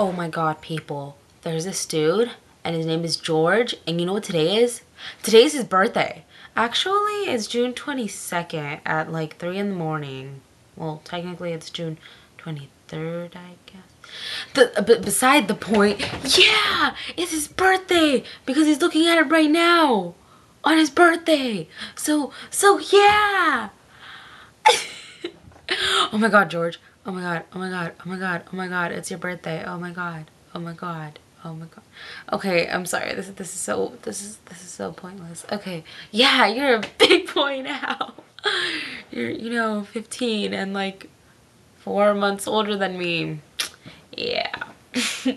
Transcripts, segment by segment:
Oh my god, people. There's this dude, and his name is George, and you know what today is? Today's his birthday. Actually, it's June 22nd at like 3 in the morning. Well, technically it's June 23rd, I guess. The, but beside the point, yeah, it's his birthday because he's looking at it right now on his birthday. So, so yeah. oh my god, George. Oh my god, oh my god, oh my god, oh my god, it's your birthday. Oh my god, oh my god, oh my god. Okay, I'm sorry. This is this is so this is this is so pointless. Okay, yeah, you're a big boy now. You're you know 15 and like four months older than me. Yeah.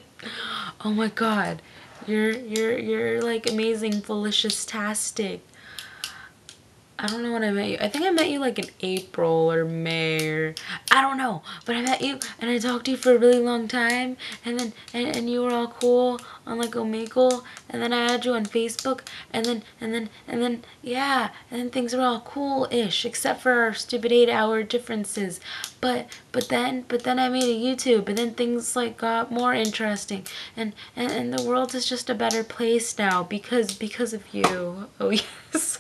oh my god, you're you're you're like amazing, felicious tastic. I don't know when I met you. I think I met you like in April or May or I don't know. But I met you and I talked to you for a really long time and then and, and you were all cool on like Omegle and then I had you on Facebook and then and then and then yeah and then things were all cool-ish except for our stupid eight hour differences. But but then but then I made a YouTube and then things like got more interesting and and, and the world is just a better place now because because of you. Oh yes.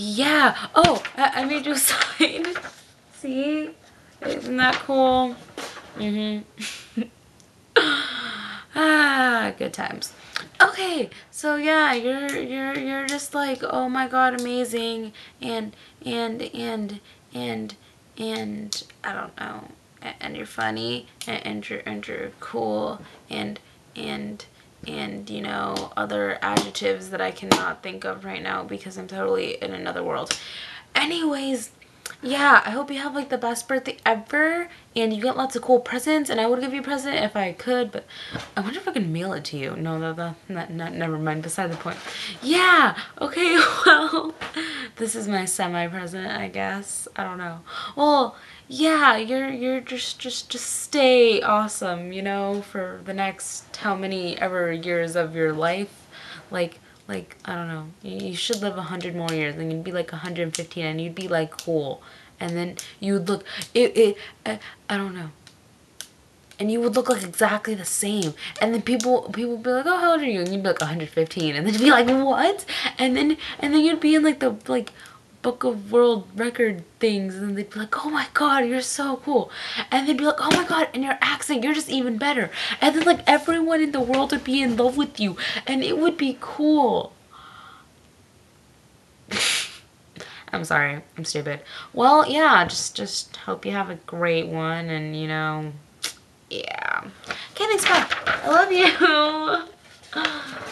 Yeah. Oh, I, I, made you a sign. See? Isn't that cool? Mm-hmm. ah, good times. Okay, so yeah, you're you're you're just like, oh my god, amazing, and and and and and I don't know, and you're funny, and, and you're and you're cool, and and and you know other adjectives that I cannot think of right now because I'm totally in another world. Anyways yeah i hope you have like the best birthday ever and you get lots of cool presents and i would give you a present if i could but i wonder if i can mail it to you. No no no not, not never mind beside the point. Yeah okay well this is my semi present i guess. I don't know. Well yeah you're you're just just just stay awesome you know for the next how many ever years of your life. Like like I don't know you should live hundred more years and you'd be like 115 and you'd be like cool. And then you would look it, it uh, I don't know. And you would look like exactly the same. And then people people would be like oh how old are you? And you'd be like 115 and then you'd be like what? And then and then you'd be in like the like book of world record things and they'd be like oh my god you're so cool. And they'd be like oh my god and your accent you're just even better. And then like everyone in the world would be in love with you and it would be cool. I'm sorry I'm stupid. Well yeah just just hope you have a great one and you know yeah. Okay thanks bye I love you